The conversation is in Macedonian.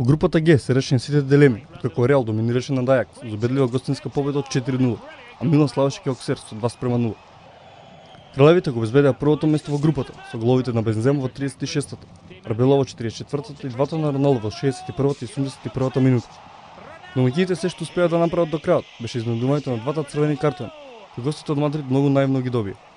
Во групата Г се решени сите делеми, како Реал доминираше на Дајак со убедлива гостинска победа од 4-0, а Милан славеше Кеоксер со 2 спрема 0. Кралевите го безбедеа првото место во групата, со головите на Бензема во 36-та, Рабело во 44-та и двата на Роналдо во 61-та и 81-та минута. Но макиите се што успеа да направат до крајот беше изнудувањето на двата црвени картони, кои гостите од Мадрид многу наивно ги добија.